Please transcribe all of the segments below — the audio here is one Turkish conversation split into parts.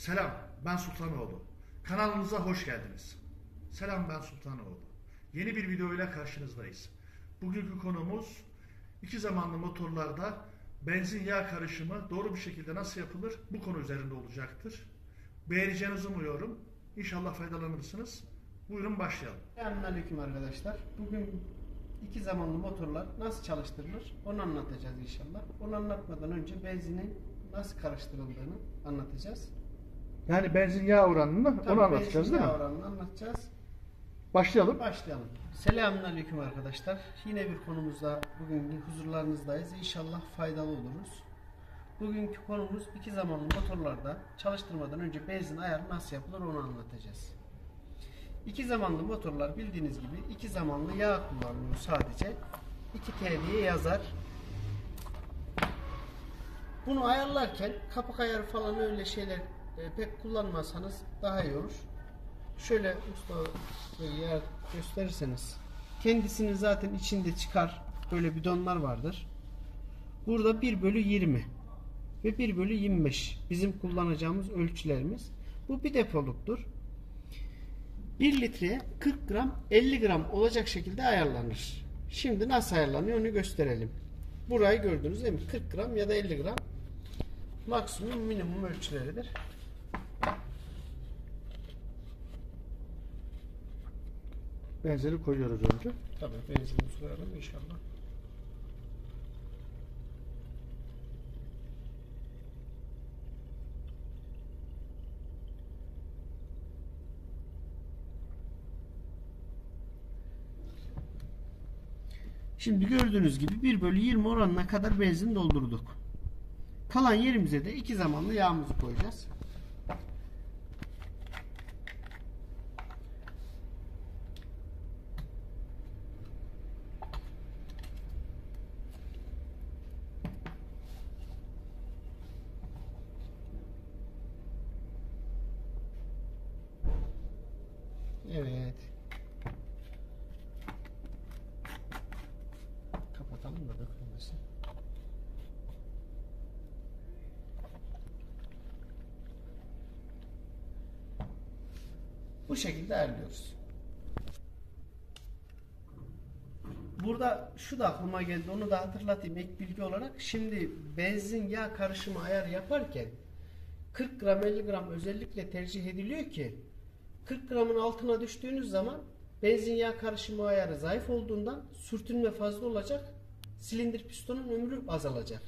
Selam, ben Sultanoğlu. Kanalımıza hoş geldiniz. Selam, ben Sultanoğlu. Yeni bir videoyla karşınızdayız. Bugünkü konumuz iki zamanlı motorlarda benzin yağ karışımı doğru bir şekilde nasıl yapılır bu konu üzerinde olacaktır. Beğeneceğinizi umuyorum. İnşallah faydalanırsınız. Buyurun başlayalım. Selamünaleyküm arkadaşlar. Bugün iki zamanlı motorlar nasıl çalıştırılır onu anlatacağız inşallah. Onu anlatmadan önce benzinin nasıl karıştırıldığını anlatacağız. Yani benzin yağ oranını Tabii benzin yağ oranını anlatacağız. Başlayalım. Başlayalım. Selamünaleyküm arkadaşlar. Yine bir konumuzda bugün huzurlarınızdayız. İnşallah faydalı oluruz. Bugünkü konumuz iki zamanlı motorlarda çalıştırmadan önce benzin ayarı nasıl yapılır onu anlatacağız. İki zamanlı motorlar bildiğiniz gibi iki zamanlı yağ kullanıyor sadece. 2T diye yazar. Bunu ayarlarken kapak ayarı falan öyle şeyler e, pek kullanmazsanız daha iyi olur. Şöyle usta Bey eğer gösterirseniz kendisinin zaten içinde çıkar böyle bidonlar vardır. Burada 1 bölü 20 ve 1 bölü 25 bizim kullanacağımız ölçülerimiz. Bu bir depoluktur. 1 litreye 40 gram 50 gram olacak şekilde ayarlanır. Şimdi nasıl ayarlanıyor onu gösterelim. Burayı gördünüz değil mi? 40 gram ya da 50 gram maksimum minimum ölçüleridir. Benzeri koyuyoruz önce. Tabii benzinimizi koyalım inşallah. Şimdi gördüğünüz gibi 1 bölü 20 oranına kadar benzin doldurduk. Kalan yerimize de iki zamanlı yağımızı koyacağız. Evet. Kapatalım da dökülmesin. Bu şekilde ayarlıyoruz. Burada şu da aklıma geldi onu da hatırlatayım ek bilgi olarak. Şimdi benzin yağ karışımı ayar yaparken 40 gram 50 gram özellikle tercih ediliyor ki 40 gramın altına düştüğünüz zaman benzin yağ karışımı ayarı zayıf olduğundan sürtünme fazla olacak. Silindir pistonun ömrü azalacak.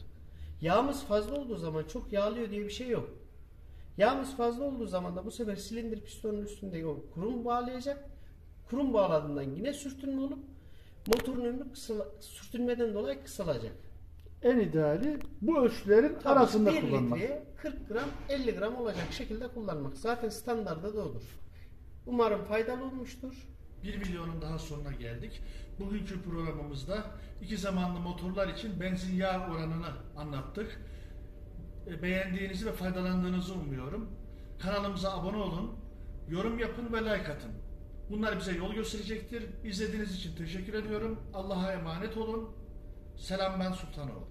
Yağımız fazla olduğu zaman çok yağlıyor diye bir şey yok. Yağımız fazla olduğu zaman da bu sefer silindir pistonun üstünde o kurum bağlayacak. Kurum bağladığından yine sürtünme olup motorun ömrü kısala, sürtünmeden dolayı kısalacak. En ideali bu ölçülerin Tabii arasında 1 kullanmak. litreye 40 gram 50 gram olacak şekilde kullanmak. Zaten standarda da odur. Umarım faydalı olmuştur. Bir videonun daha sonuna geldik. Bugünkü programımızda iki zamanlı motorlar için benzin yağ oranını anlattık. E, Beğendiğinizi ve faydalandığınızı umuyorum. Kanalımıza abone olun, yorum yapın ve like atın. Bunlar bize yol gösterecektir. İzlediğiniz için teşekkür ediyorum. Allah'a emanet olun. Selam ben Sultanoğlu.